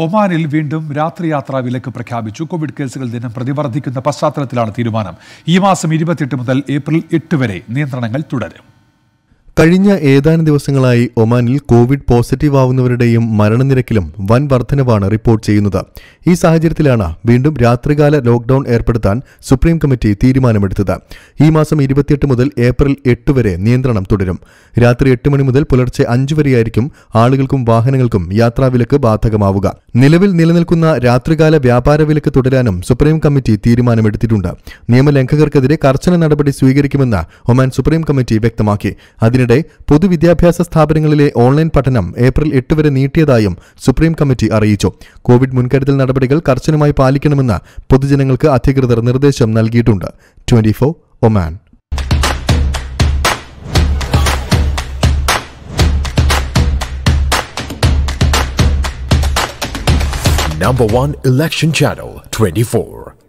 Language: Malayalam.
ഒമാനിൽ വീണ്ടും രാത്രിയാത്രാ വിലക്ക് പ്രഖ്യാപിച്ചു. കോവിഡ് കേസുകൾ ദിനം പ്രതിവർദ്ധിക്കുന്ന പശ്ചാത്തലത്തിലാണ് തീരുമാനം. ഈ മാസം ഇരുപത്തിയെട്ട് മുതൽ ഏപ്രിൽ എട്ട് വരെ നിയന്ത്രണങ്ങൾ തുടരും. കഴിഞ്ഞ ഏതാനും ദിവസങ്ങളായി ഒമാനിൽ കോവിഡ് പോസിറ്റീവ് ആവുന്നവരുടെയും മരണനിരക്കിലും വൻ വർധനവാണ് റിപ്പോർട്ട് ചെയ്യുന്നത്. ഈ സാഹചര്യത്തിലാണ് വീണ്ടും രാത്രികാല ലോക്ഡൌൺ ഏർപ്പെടുത്താൻ സുപ്രീം കമ്മിറ്റി തീരുമാനമെടുത്തത്. ഈ മാസം ഇരുപത്തിയെട്ട് മുതൽ ഏപ്രിൽ എട്ട് വരെ നിയന്ത്രണം തുടരും. രാത്രി എട്ട് മണി മുതൽ പുലർച്ചെ അഞ്ച് വരെയായിരിക്കും ആളുകൾക്കും വാഹനങ്ങൾക്കും യാത്രാവിലക്ക് ബാധകമാവുക. നിലവിൽ നിലനിൽക്കുന്ന രാത്രികാല വ്യാപാര വിലക്ക് തുടരാനും സുപ്രീം കമ്മിറ്റി തീരുമാനമെടുത്തിട്ടുണ്ട്. നിയമലംഘകർക്കെതിരെ കർശന നടപടി സ്വീകരിക്കുമെന്ന് ഒമാൻ സുപ്രീം കമ്മിറ്റി വ്യക്തമാക്കി. അതിനിടെ പൊതുവിദ്യാഭ്യാസ സ്ഥാപനങ്ങളിലെ ഓൺലൈൻ പഠനം ഏപ്രിൽ എട്ട് വരെ നീട്ടിയതായും സുപ്രീം കമ്മിറ്റി അറിയിച്ചു. കോവിഡ് മുൻകരുതൽ നടപടികൾ കർശനമായി പാലിക്കണമെന്ന് പൊതുജനങ്ങൾക്ക് അധികൃതർ നിർദ്ദേശം നൽകിയിട്ടുണ്ട്. Twenty Oman. Number one election channel 24.